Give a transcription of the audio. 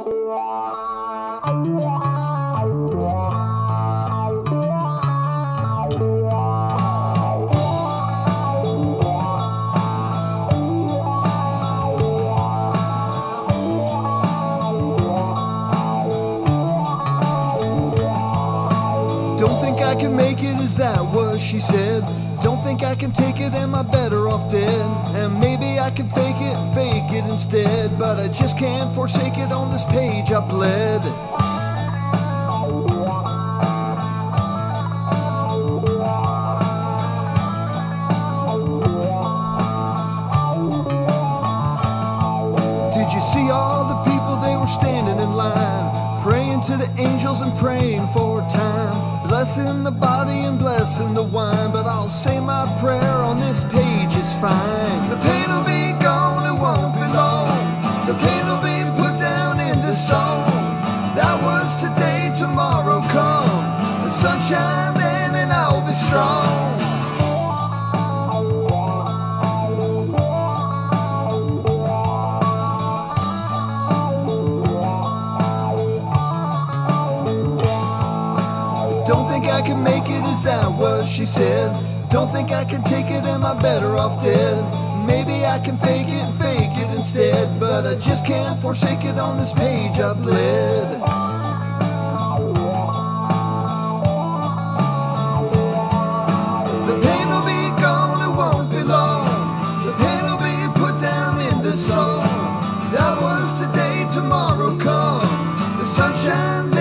Don't think I can make it she said. Don't think I can take it, am I better off dead? And maybe I can fake it, fake it instead. But I just can't forsake it on this page I bled. Did you see all the people they were standing in line, praying to the angels and praying for time, blessing the body and blessing the wine? But I'll say my prayer on this page, it's fine. Don't think I can make it, is that what she said? Don't think I can take it, am I better off dead? Maybe I can fake it and fake it instead, but I just can't forsake it on this page I've led. tomorrow come, the sunshine.